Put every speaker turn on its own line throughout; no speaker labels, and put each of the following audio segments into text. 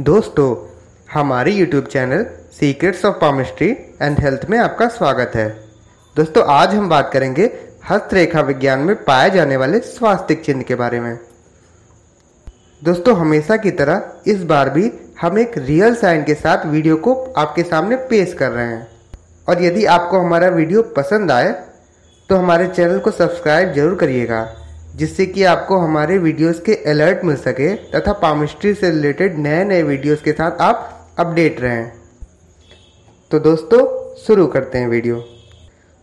दोस्तों, हमारे YouTube channel secrets of palmistry and health में आपका स्वागत है। दोस्तों, आज हम बात करेंगे हस्तरेखा विज्ञान में पाए जाने वाले स्वास्तिक चिन्ह के बारे में। दोस्तों, हमेशा की तरह इस बार भी हम एक रियल साइन के साथ वीडियो को आपके सामने पेश कर रहे हैं। और यदि आपको हमारा वीडियो पसंद आए तो हमारे चैनल को सब्सक्राइब ज़रूर करिएगा। जिससे कि आपको हमारे वीडियोस के अलर्ट मिल सके तथा पामिस्ट्री से रिलेटेड नए नए वीडियोस के साथ आप अपडेट रहें। तो दोस्तों, शुरू करते हैं वीडियो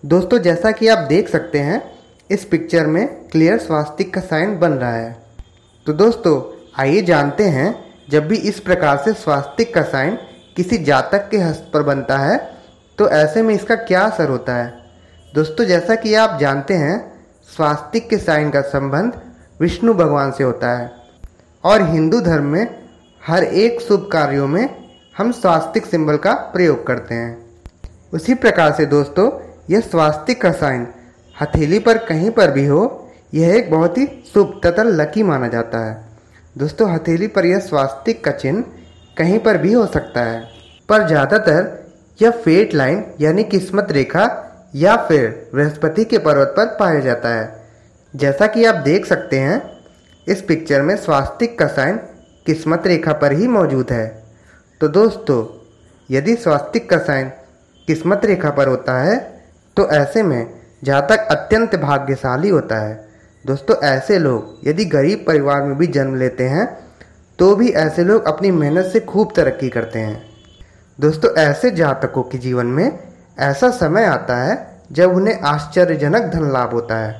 दोस्तों, जैसा कि आप देख सकते हैं, इस पिक्चर में क्लियर स्वास्तिक का साइन बन रहा है। तो दोस्तों, आइए जानते हैं, जब भी इस प्रकार से स्वास्तिक का साइन किसी जातक के हस्त पर बनता है तो ऐसे में इसका क्या असर होता है? दोस्तों, जैसा कि आप जानते हैं स्वास्तिक के साइन का संबंध विष्णु भगवान से होता है। और हिंदू धर्म में हर एक शुभ कार्यों में हम स्वास्तिक सिंबल का प्रयोग करते हैं। उसी प्रकार से दोस्तों, यह स्वास्तिक का साइन हथेली पर कहीं पर भी हो, यह एक बहुत ही शुभ तथा लकी माना जाता है। दोस्तों, हथेली पर यह स्वास्तिक का चिन्ह कहीं पर भी हो सकता है। पर ज़्यादातर यह फेट लाइन यानी किस्मत रेखा या फिर बृहस्पति के पर्वत पर पाया जाता है। जैसा कि आप देख सकते हैं, इस पिक्चर में स्वास्तिक का साइन किस्मत रेखा पर ही मौजूद है। तो दोस्तों, यदि स्वास्तिक का साइन किस्मत रेखा पर होता है तो ऐसे में जातक अत्यंत भाग्यशाली होता है। दोस्तों, ऐसे लोग यदि गरीब परिवार में भी जन्म लेते हैं तो भी ऐसे लोग अपनी मेहनत से खूब तरक्की करते हैं। दोस्तों, ऐसे जातकों के जीवन में ऐसा समय आता है जब उन्हें आश्चर्यजनक धन लाभ होता है।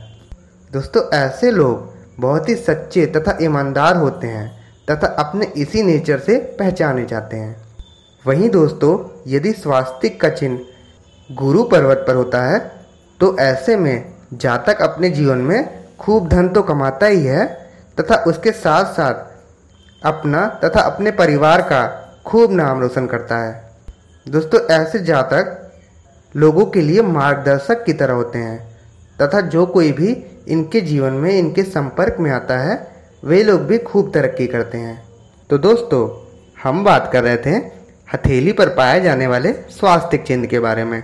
दोस्तों, ऐसे लोग बहुत ही सच्चे तथा ईमानदार होते हैं तथा अपने इसी नेचर से पहचाने जाते हैं। वहीं दोस्तों, यदि स्वास्तिक का चिन्ह गुरु पर्वत पर होता है तो ऐसे में जातक अपने जीवन में खूब धन तो कमाता ही है तथा उसके साथ साथ अपना तथा अपने परिवार का खूब नाम रोशन करता है। दोस्तों, ऐसे जातक लोगों के लिए मार्गदर्शक की तरह होते हैं, तथा जो कोई भी इनके जीवन में इनके संपर्क में आता है, वे लोग भी खूब तरक्की करते हैं। तो दोस्तों, हम बात कर रहे थे हथेली पर पाए जाने वाले स्वास्थ्य चिन्ह के बारे में।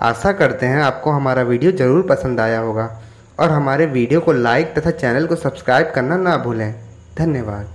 आशा करते हैं आपको हमारा वीडियो ज़रूर पसंद आया होगा, और हमारे वीडियो को लाइक तथा चैनल को सब्सक्राइब करना ना भूलें। धन्यवाद।